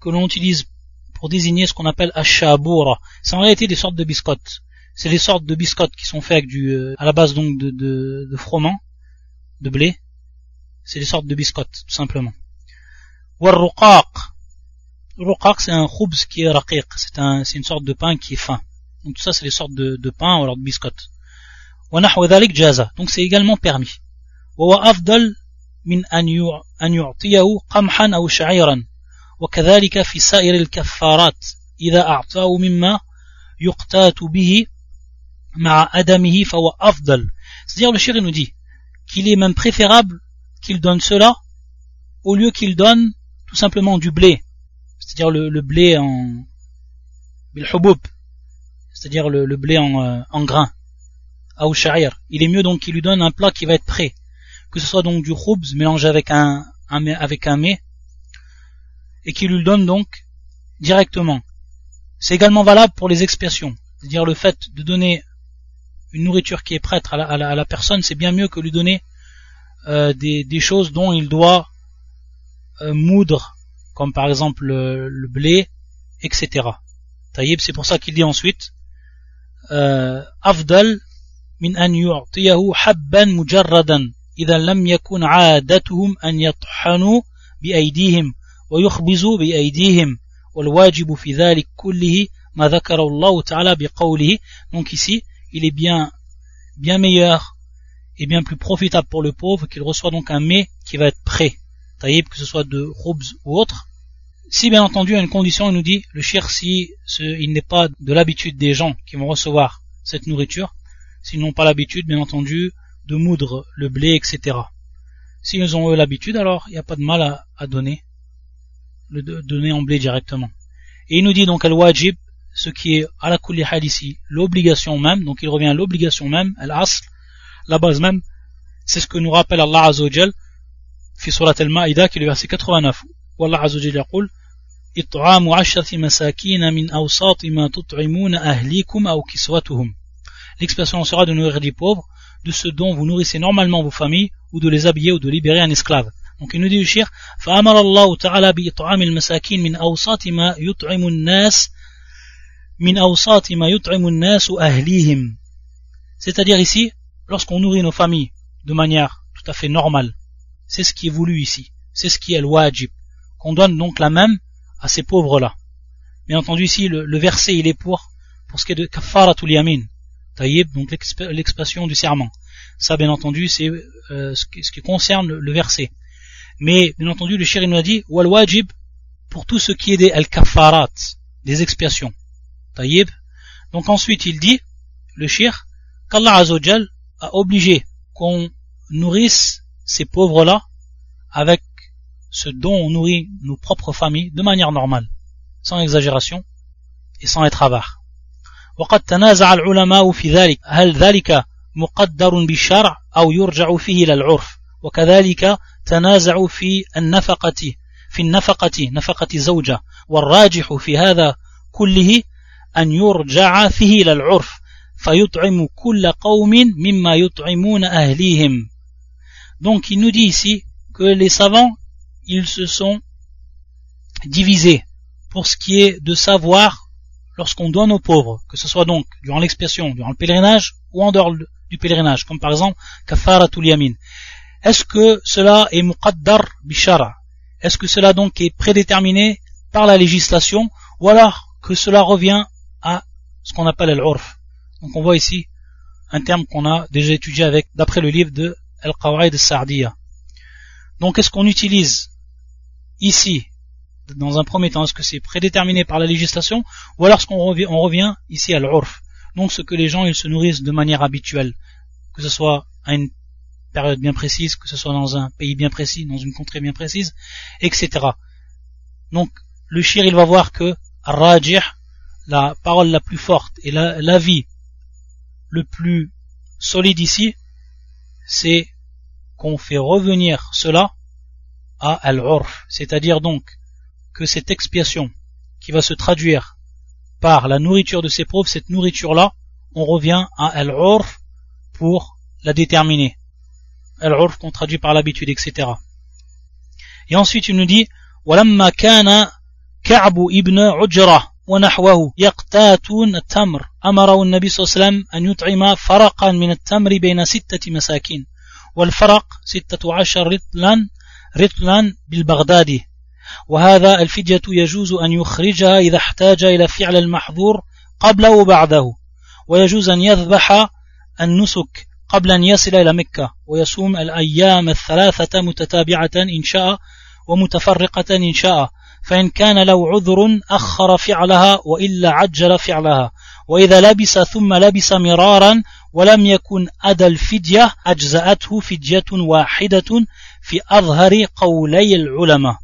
S1: que l'on utilise pour désigner ce qu'on appelle ashabura. C'est en réalité des sortes de biscottes C'est des sortes de biscottes qui sont faites avec du, euh, à la base donc de, de, de froment, de blé. C'est des sortes de biscottes, tout simplement. Warruqaq. Ruqaq, c'est un khoubz qui est raqiq. C'est un, c'est une sorte de pain qui est fin. Donc tout ça, c'est des sortes de, de pain ou alors de biscottes. jaza. Donc c'est également permis. afdal min an yu'tiyahu qamhan aw sha'iran. وكذلك في سائر الكفارات إذا أعطاه مما يقتات به c'est-à-dire, le shir nous dit qu'il est même préférable qu'il donne cela au lieu qu'il donne tout simplement du blé. C'est-à-dire le, le, blé en, c'est-à-dire le, le, blé en, euh, en grain, Il est mieux donc qu'il lui donne un plat qui va être prêt, que ce soit donc du khoubz mélangé avec un, un avec un mets, et qu'il lui donne donc directement. C'est également valable pour les expiations, c'est-à-dire le fait de donner une nourriture qui est prête à la, personne, c'est bien mieux que lui donner euh, des, choses dont il doit euh, moudre, comme par exemple le, blé, etc. Taïb, c'est pour ça qu'il dit ensuite euh, Afdal min an yu'tiyahu habban mujarradan idha lam yakun 'adatuhum an yathhanu bi aydihim ويخبزوا بأيديهم والواجب في ذلك كله ما ذكر الله تعالى بقوله donc ici il est bien bien meilleur et bien plus profitable pour le pauvre qu'il reçoit donc un mets qui va être prêt. Taïb que ce soit de roubs ou autre si bien entendu à une condition il nous dit le shir si il n'est pas de l'habitude des gens qui vont recevoir cette nourriture s'ils n'ont pas l'habitude bien entendu de moudre le blé etc s'ils ont l'habitude alors il n'y a pas de mal à, à donner le donner en blé directement. Et il nous dit donc al-wajib, ce qui est à la kulli ici, l'obligation même, donc il revient à l'obligation même, al-asl, la base même, c'est ce que nous rappelle Allah Azzawajal, fi surat al-Ma'ida, qui est le verset 89, où Allah Azzawajal yaqul, إطعام عشرة مساكين من أوساط ما تطعمون أهليكم أو كسوتهم L'expression sera de nourrir des pauvres de ce dont vous nourrissez normalement vos familles, ou de les habiller ou de libérer un esclave. Donc il nous dit le shir, فأمر الله تعالى بإطعام المساكين من أوساط ما يطعم الناس c'est-à-dire ici, lorsqu'on nourrit nos familles de manière tout à fait normale, c'est ce qui est voulu ici, c'est ce qui est le wajib, qu'on donne donc la même à ces pauvres-là. Bien entendu ici, le, verset il est pour, pour ce qui est de kafaratul yamin, taïb, donc l'expression du serment. Ça, bien entendu, c'est euh, ce, qui, ce, qui, concerne le, verset. Mais, bien entendu, le shir nous a dit, wal wajib, pour tout ce qui est des al-kafarat, des expiations. Taïb. Donc ensuite, il dit, le shir, qu'Allah Azzawajal a obligé qu'on nourrisse ces pauvres-là avec ce dont on nourrit nos propres familles de manière normale, sans exagération et sans être avare. وقد تنازع العلماء في ذلك هل ذلك مقدر بالشرع أو يرجع فيه إلى العرف وكذلك تنازعوا في النفقة في النفقة نفقة زوجة والراجح في هذا كله أن يرجع فيه إلى العرف فيطعم كل قوم مما يطعمون أهليهم Donc il nous dit ici que les savants, ils se sont divisés pour ce qui est de savoir lorsqu'on donne aux pauvres, que ce soit donc durant l'expiation, durant le pèlerinage ou en dehors du pèlerinage, comme par exemple kafaratul yamin. Est-ce que cela est muqaddar bishara Est-ce que cela donc est prédéterminé par la législation ou alors que cela revient à ce qu'on appelle l'urf Donc on voit ici un terme qu'on a déjà étudié avec d'après le livre de Al-Qawaid al-Sa'diya. Donc est-ce qu'on utilise ici? Dans un premier temps, est-ce que c'est prédéterminé par la législation ou alors est-ce qu'on revient, on revient ici à l'urf? Donc ce que les gens ils se nourrissent de manière habituelle, que ce soit à une période bien précise, que ce soit dans un pays bien précis, dans une contrée bien précise, etc. Donc le shir il va voir que rajih, la parole la plus forte et l'avis la le plus solide ici, c'est qu'on fait revenir cela à al-urf, c'est-à-dire donc que cette expiation qui va se traduire par la nourriture de ces pauvres, cette nourriture-là, on revient à al-urf pour la déterminer. Al-urf qu'on traduit par l'habitude, etc. Et ensuite il nous dit ولما كان كعب ابن عجرة ونحوه يقتاتون التمر. أمره النبي صلى الله عليه وسلم أن يطعم فرقا من التمر بين ستة مساكين. والفرق ستة عشر رطلا رطلا بالبغدادي وهذا الفدية يجوز أن يخرجها إذا احتاج إلى فعل المحظور قبل وبعده. ويجوز أن يذبح النسك قبل أن يصل إلى مكة. ويصوم الأيام الثلاثة متتابعة إن شاء ومتفرقة إن شاء. فإن كان له عذر أخر فعلها وإلا عجل فعلها وإذا لبس ثم لبس مرارا ولم يكن أدى الفدية أجزأته فدية واحدة في أظهر قولي العلماء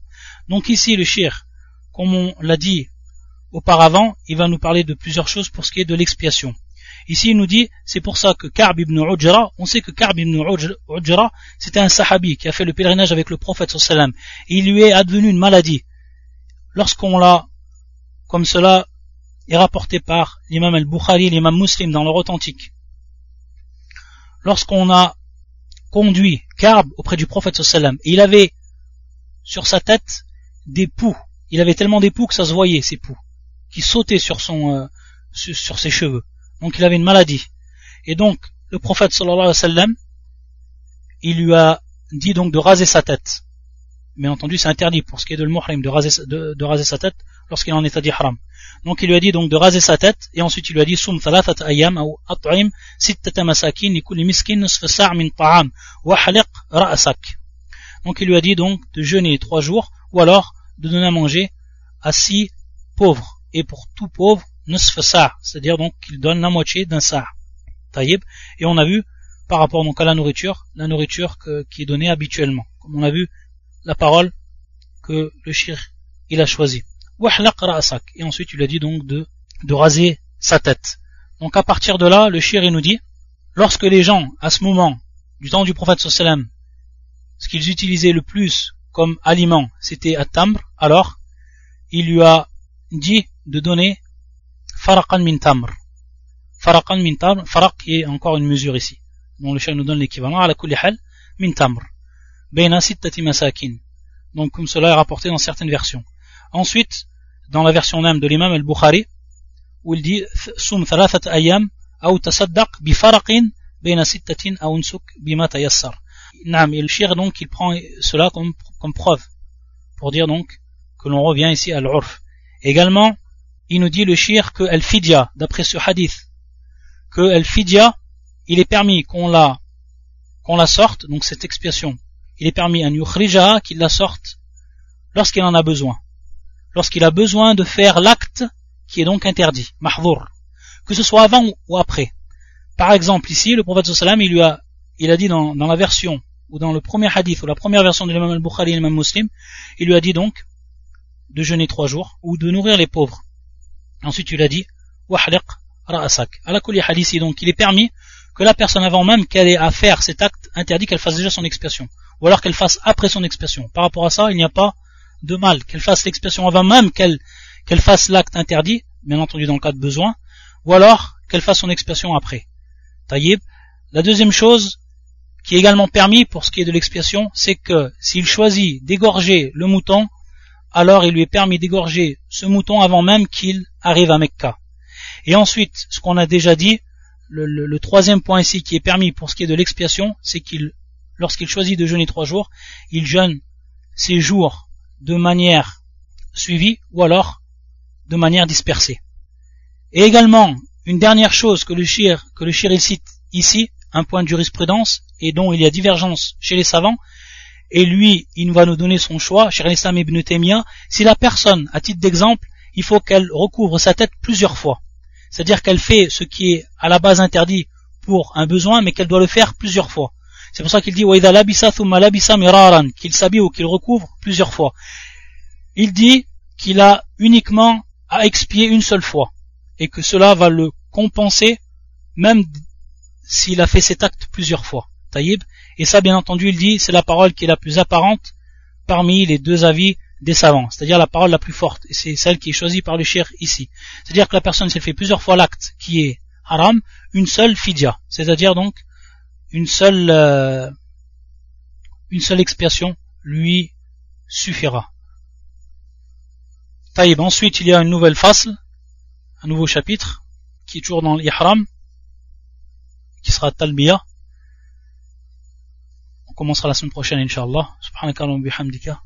S1: Donc ici le shir, comme on l'a dit auparavant, il va nous parler de plusieurs choses pour ce qui est de l'expiation. Ici il nous dit, c'est pour ça que Karb ibn Ujra, on sait que Karb ibn Ujra, c'était un sahabi qui a fait le pèlerinage avec le prophète sallam, et il lui est advenu une maladie. Lorsqu'on l'a, comme cela est rapporté par l'imam al-Bukhari, l'imam muslim dans leur authentique, lorsqu'on a conduit Karb auprès du prophète sallam, et il avait sur sa tête des poux, il avait tellement des poux que ça se voyait, ces poux, qui sautaient sur son, euh, sur ses cheveux. Donc il avait une maladie. Et donc, le prophète sallallahu alayhi wa sallam, il lui a dit donc de raser sa tête. Bien entendu, c'est interdit pour ce qui est de le de raser, sa tête lorsqu'il est en état d'ihram. Donc il lui a dit donc de raser sa tête, et ensuite il lui a dit Sum thalathat ayam ou at'im sittata masakin likulli miskin nusf sa' min ta'am wa haliq ra'sak. Donc il lui a dit donc de jeûner trois jours, ou alors de donner à manger à six pauvres. Et pour tout pauvre, nusf sa', c'est-à-dire donc qu'il donne la moitié d'un sa'. Taïb. Et on a vu, par rapport donc à la nourriture, la nourriture qui est donnée habituellement. Comme on a vu la parole que le shir il a choisi. Et ensuite il a dit donc de, de raser sa tête. Donc à partir de là, le shir il nous dit, lorsque les gens, à ce moment, du temps du prophète sallam, ce qu'ils utilisaient le plus comme aliment, c'était at-tamr, alors il lui a dit de donner faraqan min tamr. Faraqan min tamr, faraq qui est encore une mesure ici. dont le chef nous donne l'équivalent, à la kulihal, min tamr, Donc comme cela est rapporté dans certaines versions. Ensuite, dans la version même de l'imam al-Bukhari, où il dit Soum thalathat ayam ou tasaddaq bi faraqin bayna sittatin aw unsuk bima tayassar. Naam, et donc il prend cela comme, comme preuve pour dire donc que l'on revient ici à l'urf. Également, il nous dit le shir que al-fidya, d'après ce hadith, que al-fidya, il est permis qu'on la, qu'on la sorte, donc cette expiation, il est permis à yukhrijaha qu'il la sorte lorsqu'il en a besoin. Lorsqu'il a besoin de faire l'acte qui est donc interdit, mahdour, que ce soit avant ou après. Par exemple, ici, le prophète sallam, il lui a, il a dit dans, dans la version, ou dans le premier hadith, ou la première version de l'imam al-Bukhari et l'imam muslim, il lui a dit donc, de jeûner trois jours, ou de nourrir les pauvres. Ensuite, il a dit, wahliq ra'asak. À la hadith, donc, il est permis que la personne avant même qu'elle ait à faire cet acte interdit qu'elle fasse déjà son expiation. Ou alors qu'elle fasse après son expiation. Par rapport à ça, il n'y a pas de mal. Qu'elle fasse l'expiation avant même qu'elle qu'elle fasse l'acte interdit, bien entendu dans le cas de besoin, ou alors qu'elle fasse son expiation après. Taïb. La deuxième chose qui est également permis pour ce qui est de l'expiation, c'est que s'il choisit d'égorger le mouton, alors il lui est permis d'égorger ce mouton avant même qu'il arrive à Mecca. Et ensuite, ce qu'on a déjà dit, le, troisième point ici qui est permis pour ce qui est de l'expiation, c'est qu'il, lorsqu'il choisit de jeûner trois jours, il jeûne ses jours de manière suivie ou alors de manière dispersée. Et également, une dernière chose que le shir, que le shir cite ici, un point de jurisprudence, et dont il y a divergence chez les savants, et lui, il va nous donner son choix, cher l'Islam ibn Taymiyyah, si la personne, à titre d'exemple, il faut qu'elle recouvre sa tête plusieurs fois. C'est-à-dire qu'elle fait ce qui est à la base interdit pour un besoin, mais qu'elle doit le faire plusieurs fois. C'est pour ça qu'il dit qu'il s'habille ou qu'il recouvre plusieurs fois. Il dit qu'il a uniquement à expier une seule fois et que cela va le compenser même s'il a fait cet acte plusieurs fois. Taïb. Et ça, bien entendu, il dit, c'est la parole qui est la plus apparente parmi les deux avis des savants, c'est-à-dire la parole la plus forte, et c'est celle qui est choisie par le shir ici. C'est-à-dire que la personne, s'il fait plusieurs fois l'acte qui est haram, une seule fidya, c'est-à-dire donc une seule, euh, une seule expiation lui suffira. Taïb. Ensuite, il y a une nouvelle fasl, un nouveau chapitre, qui est toujours dans l'Ihram, qui sera Talbiya. On commencera la semaine prochaine, Inch'Allah. Wa bihamdika.